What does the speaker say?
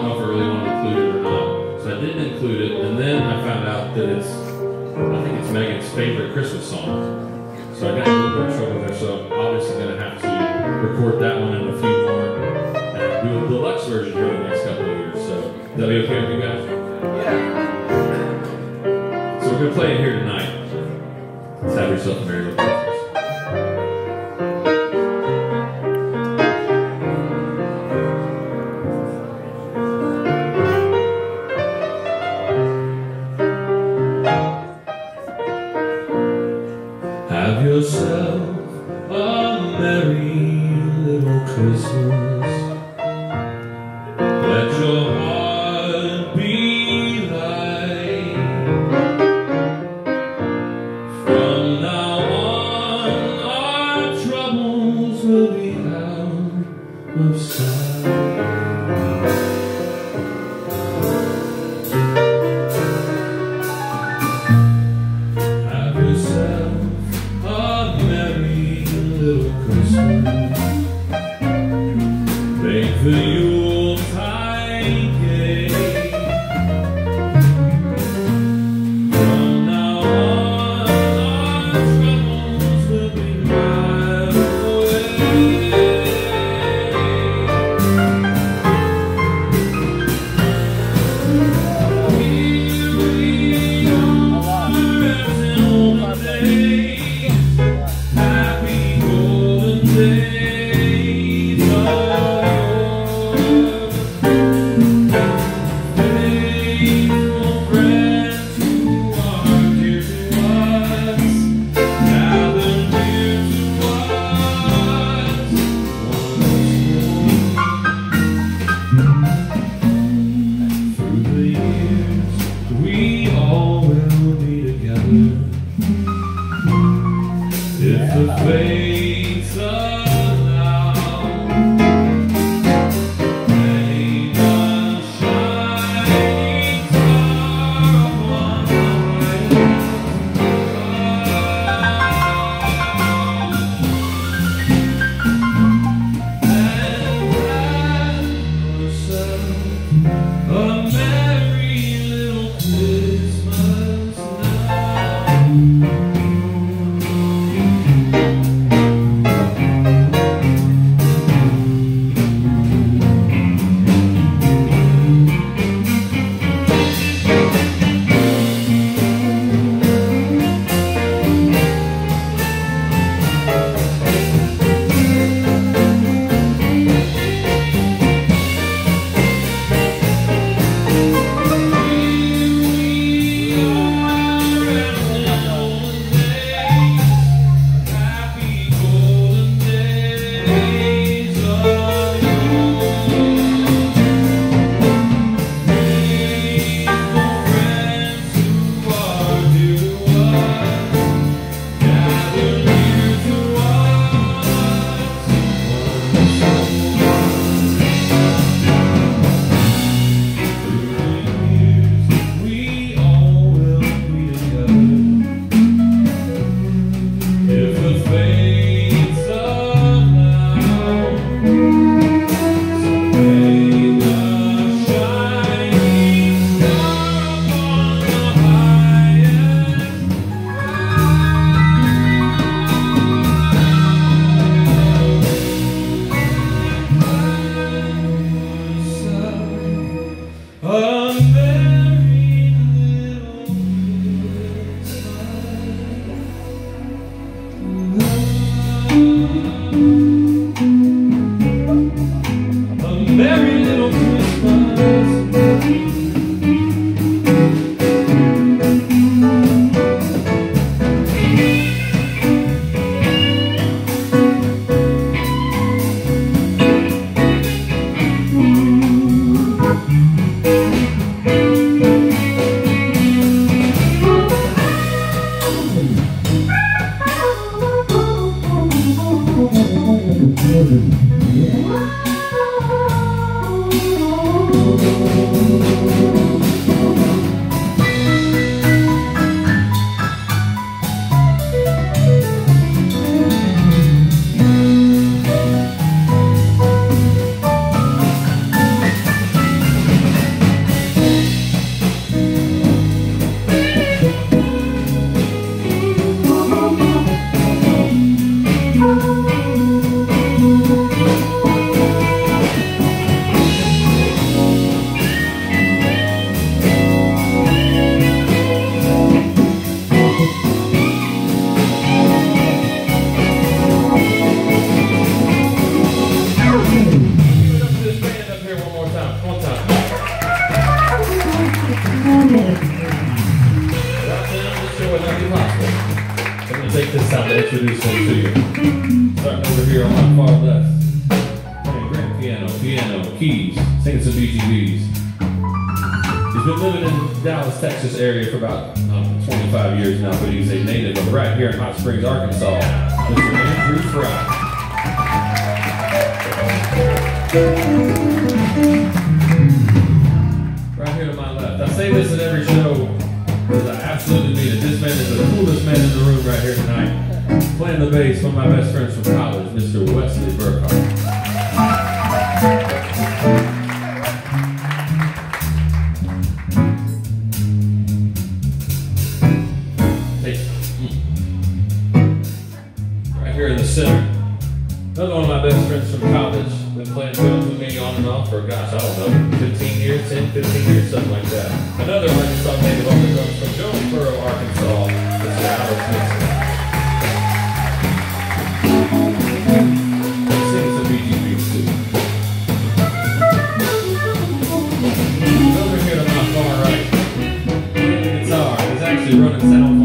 don't know if I really want to include it or not. So I didn't include it, and then I found out that it's, I think it's Megan's favorite Christmas song. So I got a little bit of trouble there, so I'm obviously going to have to record that one and a few more, and do a deluxe version here in the next couple of years. So that'll be okay with you guys? Yeah. So we're going to play it here tonight. Let's have yourself a merry little we all will be together. If the fates I'm going to take this time to introduce them to you. Starting over here on my far left. Playing grand piano, piano, keys, singing some BGVs. He's been living in Dallas, Texas area for about um, 25 years now, but he's a native of right here in Hot Springs, Arkansas. Mr. Andrew Frye. Right here to my left. I say this Playing the bass, one of my best friends from college, Mr. Wesley Burkhart. Hey. Hmm. Right here in the center. Another one of my best friends from college. Been playing drums with me on and off for, gosh, I don't know, 15 years, 10, 15 years, something like that. Another Arkansas native on the running sound.